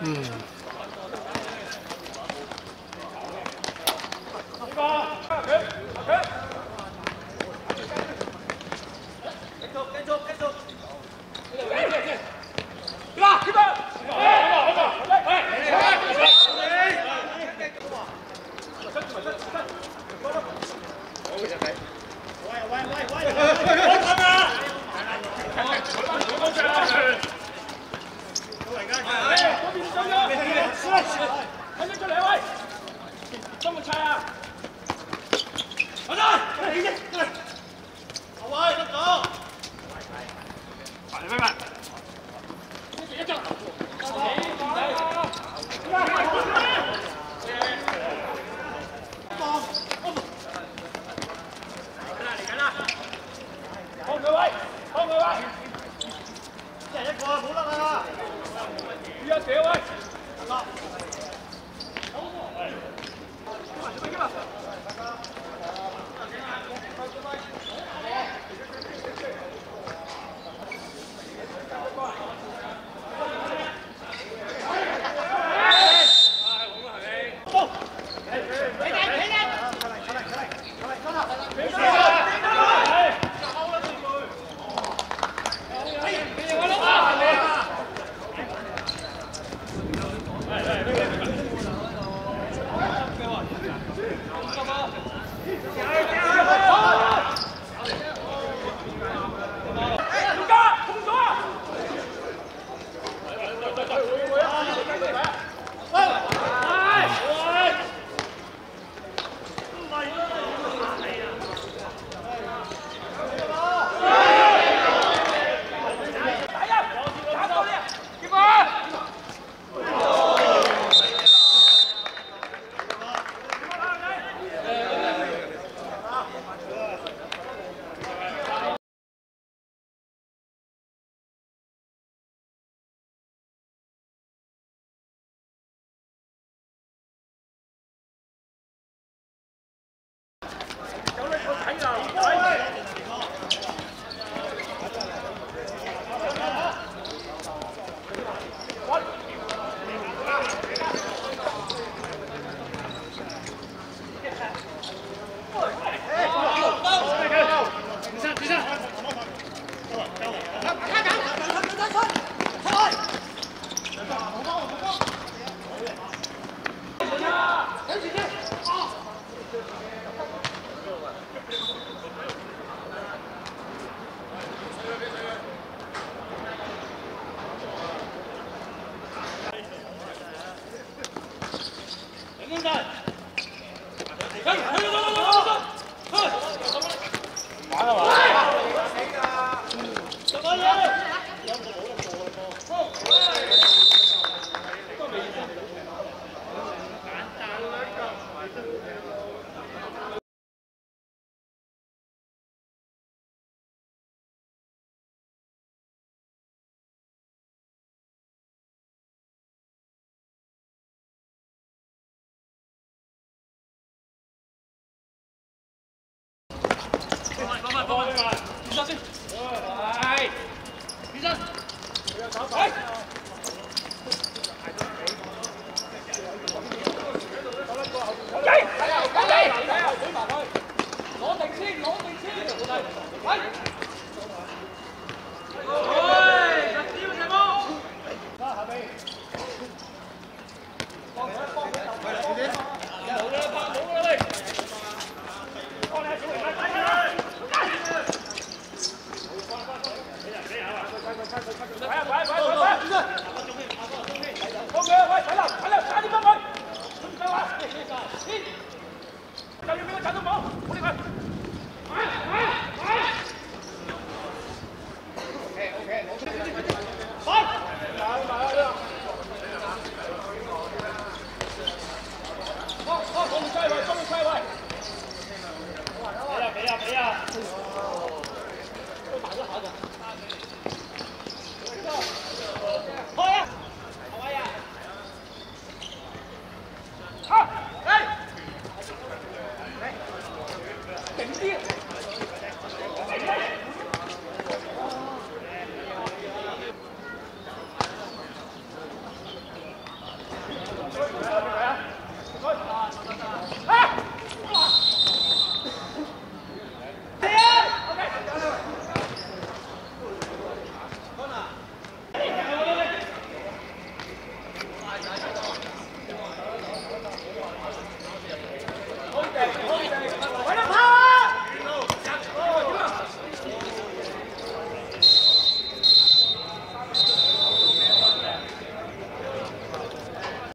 嗯。Come on.